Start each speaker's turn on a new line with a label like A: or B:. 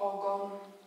A: all gone.